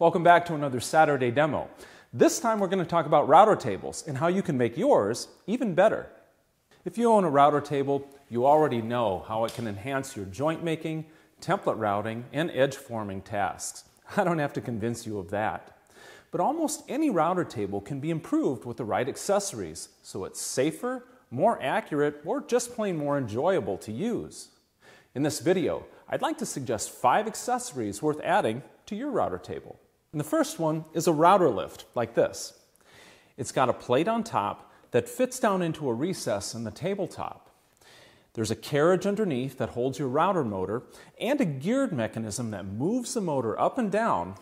Welcome back to another Saturday demo. This time we're going to talk about router tables and how you can make yours even better. If you own a router table, you already know how it can enhance your joint making, template routing, and edge forming tasks. I don't have to convince you of that. But almost any router table can be improved with the right accessories so it's safer, more accurate, or just plain more enjoyable to use. In this video, I'd like to suggest five accessories worth adding to your router table. And the first one is a router lift, like this. It's got a plate on top that fits down into a recess in the tabletop. There's a carriage underneath that holds your router motor and a geared mechanism that moves the motor up and down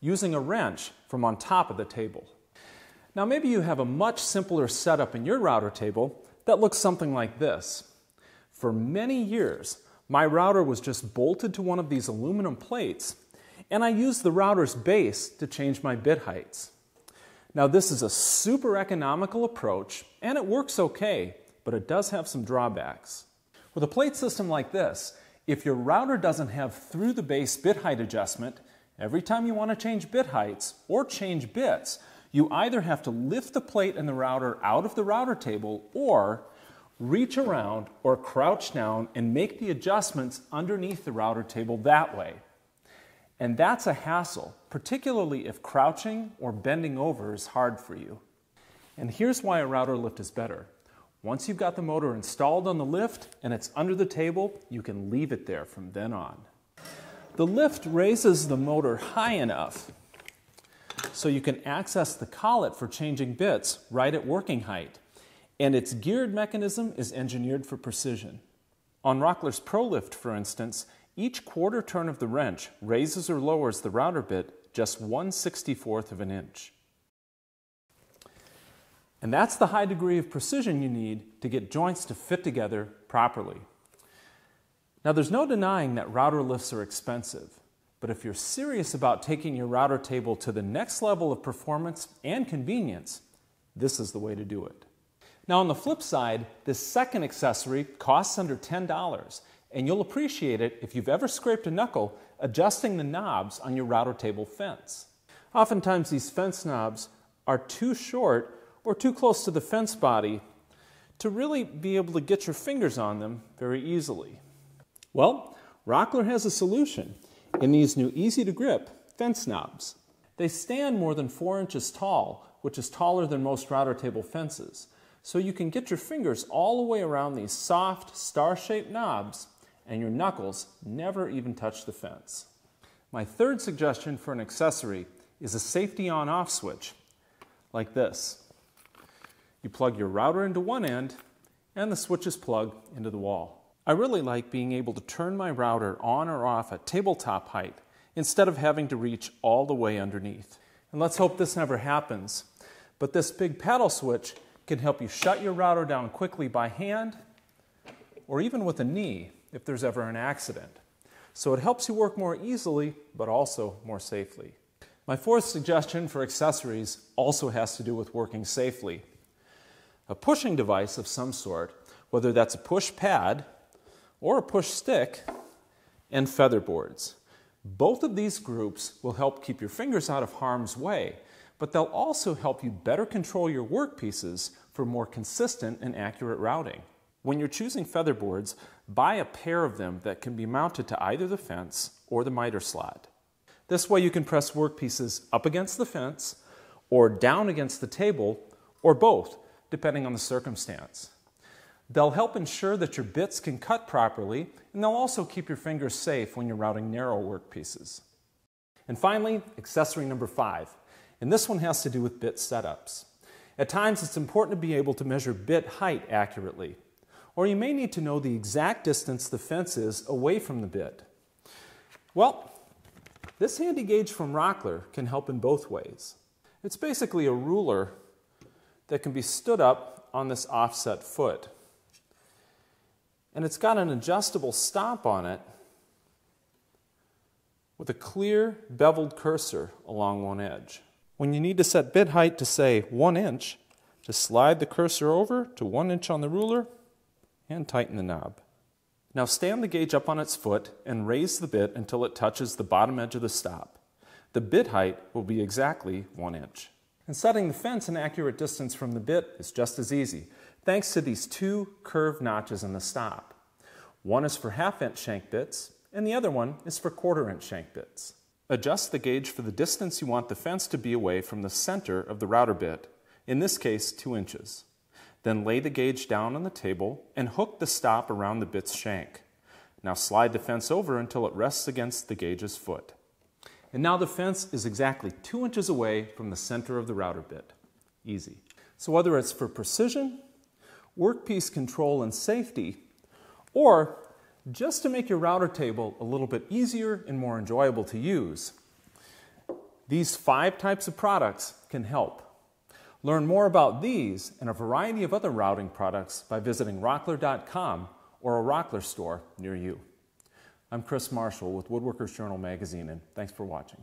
using a wrench from on top of the table. Now, maybe you have a much simpler setup in your router table that looks something like this. For many years, my router was just bolted to one of these aluminum plates and I use the router's base to change my bit heights. Now this is a super economical approach and it works okay, but it does have some drawbacks. With a plate system like this, if your router doesn't have through the base bit height adjustment, every time you want to change bit heights or change bits, you either have to lift the plate and the router out of the router table or reach around or crouch down and make the adjustments underneath the router table that way. And that's a hassle, particularly if crouching or bending over is hard for you. And here's why a router lift is better. Once you've got the motor installed on the lift and it's under the table, you can leave it there from then on. The lift raises the motor high enough so you can access the collet for changing bits right at working height. And its geared mechanism is engineered for precision. On Rockler's ProLift, for instance, each quarter turn of the wrench raises or lowers the router bit just 1 64th of an inch. And that's the high degree of precision you need to get joints to fit together properly. Now, there's no denying that router lifts are expensive, but if you're serious about taking your router table to the next level of performance and convenience, this is the way to do it. Now, on the flip side, this second accessory costs under $10 and you'll appreciate it if you've ever scraped a knuckle adjusting the knobs on your router table fence. Oftentimes these fence knobs are too short or too close to the fence body to really be able to get your fingers on them very easily. Well, Rockler has a solution in these new easy to grip fence knobs. They stand more than four inches tall, which is taller than most router table fences. So you can get your fingers all the way around these soft, star-shaped knobs and your knuckles never even touch the fence. My third suggestion for an accessory is a safety on off switch, like this. You plug your router into one end, and the switch is plugged into the wall. I really like being able to turn my router on or off at tabletop height instead of having to reach all the way underneath. And let's hope this never happens. But this big paddle switch can help you shut your router down quickly by hand or even with a knee if there's ever an accident. So it helps you work more easily, but also more safely. My fourth suggestion for accessories also has to do with working safely. A pushing device of some sort, whether that's a push pad or a push stick, and feather boards. Both of these groups will help keep your fingers out of harm's way, but they'll also help you better control your workpieces for more consistent and accurate routing. When you're choosing featherboards, buy a pair of them that can be mounted to either the fence or the miter slot. This way you can press workpieces up against the fence or down against the table or both, depending on the circumstance. They'll help ensure that your bits can cut properly, and they'll also keep your fingers safe when you're routing narrow workpieces. And finally, accessory number five, and this one has to do with bit setups. At times, it's important to be able to measure bit height accurately or you may need to know the exact distance the fence is away from the bit. Well, this handy gauge from Rockler can help in both ways. It's basically a ruler that can be stood up on this offset foot. And it's got an adjustable stop on it with a clear beveled cursor along one edge. When you need to set bit height to say one inch, just slide the cursor over to one inch on the ruler and tighten the knob. Now stand the gauge up on its foot and raise the bit until it touches the bottom edge of the stop. the bit height will be exactly one inch. And setting the fence an accurate distance from the bit is just as easy, thanks to these two curved notches in the stop. One is for half inch shank bits, and the other one is for quarter inch shank bits. Adjust the gauge for the distance you want the fence to be away from the center of the router bit, in this case 2 inches. Then lay the gauge down on the table and hook the stop around the bit's shank. Now slide the fence over until it rests against the gauge's foot. And now the fence is exactly 2 inches away from the center of the router bit. Easy. So whether it's for precision, workpiece control and safety, or just to make your router table a little bit easier and more enjoyable to use. These five types of products can help. Learn more about these and a variety of other routing products by visiting rockler.com or a Rockler store near you. I'm Chris Marshall with Woodworkers Journal magazine, and thanks for watching.